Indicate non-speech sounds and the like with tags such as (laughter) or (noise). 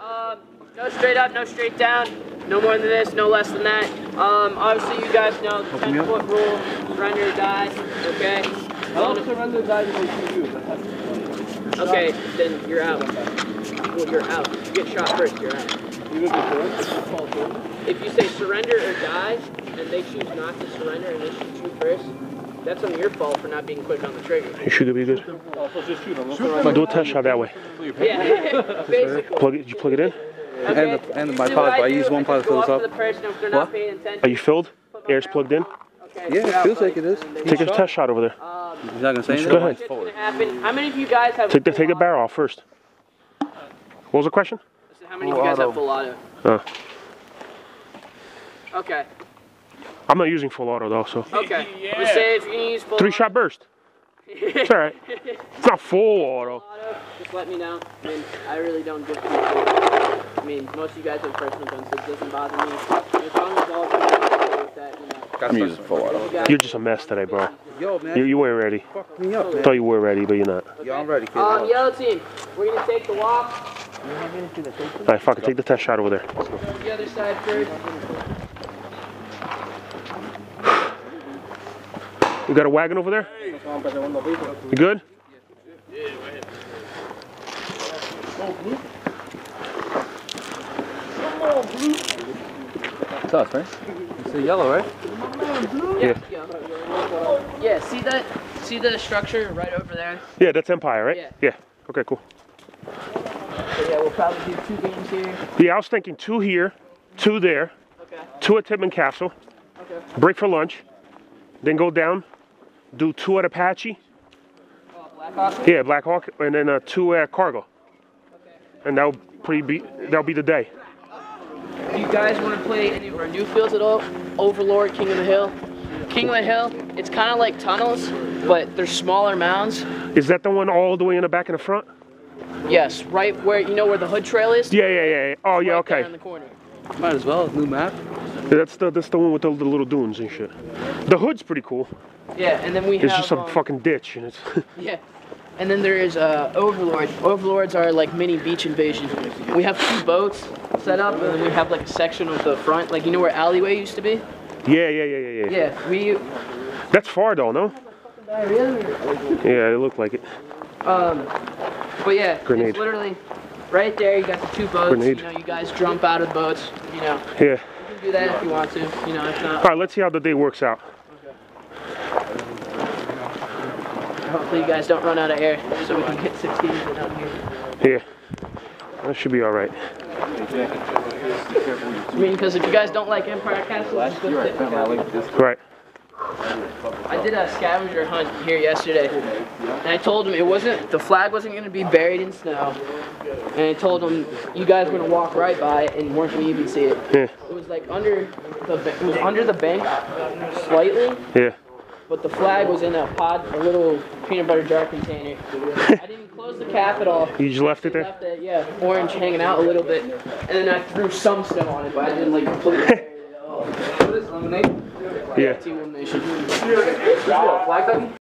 Um, no straight up, no straight down. No more than this, no less than that. Um, obviously, you guys know the 10 foot rule, surrender or die. Okay? How long surrender die do they shoot you? Okay, then you're out. Well, you're out. You get shot first, you're out. Even before? If you say surrender or die, and they choose not to surrender and they shoot you first, that's on your fault for not being quick on the trigger. You should be good. So just shoot them. Come do a test shot that way. Yeah, (laughs) basically. Plug it. Did you plug it in? Okay? And the- and my See pilot, what I use one pilot just go for this to up. the person if they're What? Are you filled? Air's plugged in? Okay, Yeah, you're it out, feels like it is. And then Take a you- test shot over there. Um, He's not gonna say anything. Go ahead. shit's gonna happen. How many of you guys have Take the take the auto? barrel off first. What was the question? Listen, How many of you guys have full auto? Oh. Okay. I'm not using full auto though, so Okay. We'll say if you're gonna use full three shot burst. It's all right. It's not full auto. auto, just let me know. I mean, I really don't give two shits. I mean, most of you guys have personal guns, so it doesn't bother me. As long as all of you're with that, you know. I'm using full auto. You guys- You're just a mess today, bro. Yo, You, man, you weren't ready. fuck me up, I thought you were ready, but you're not. Yo, I'm ready, kid. Um, yellow team, we're gonna take the walk. All right, fuck it. Take the test shot over there. Go the other side first. You got a wagon over there? You good? It's us, right? It's the yellow, right? Yeah. Yeah, see that? See the structure right over there? Yeah, that's Empire, right? Yeah. Yeah. Okay, cool. So yeah, we'll probably do two games here. Yeah, I was thinking two here, two there, Okay. two at Titman Castle, Okay. break for lunch, then go down, do two at Apache, Oh, yeah, Black Hawk, and then uh, two at Cargo, Okay. and that'll pretty be that'll be the day. Do you guys want to play any of our new fields at all? Overlord, King of the Hill. King of the Hill, it's kind of like tunnels, but they're smaller mounds. Is that the one all the way in the back and the front? Yes, right where you know where the hood trail is. Yeah, yeah, yeah. yeah. Oh, yeah, Right okay. in the corner. Might as well. New map. Yeah, that's the that's the one with all the little dunes and shit. The hood's pretty cool. Yeah, and then we have It's have. just a um, fucking ditch, and it's (laughs) Yeah. And then there is uh, Overlord. Overlords are like mini beach invasion. We have two boats set up, and then we have like a section of the front, like you know where alleyway used to be. yeah, yeah, yeah, yeah, yeah. Yeah, we. That's far though, no? Yeah, it looked like it. Um, but yeah, Grenade. it's literally right there. You got the two boats. Grenade. You know, you guys jump out of the boats. You know, Yeah. you can do that if you want to. You know, if not, right, let's see how the day works out. Okay. hopefully you guys don't run out of air, so we can get six games in here. Yeah. That should be all right. I mean, because if you guys don't like Empire Castle, just go sit in Castle. Right. I did a scavenger hunt here yesterday, and I told him it wasn't the flag wasn't going to be buried in snow, and I told him you guys were going to walk right by it and weren't going to even see it. Yeah. It was like under the it was under the bank slightly, Yeah. but the flag was in a pod, a little peanut butter jar container. I didn't close the cap at all. You just left it there? Left it, yeah, orange hanging out a little bit, and then I threw some snow on it, but I didn't like completely. (laughs) bury it at all. What is lemonade? Yeah. T1 Nation. Flag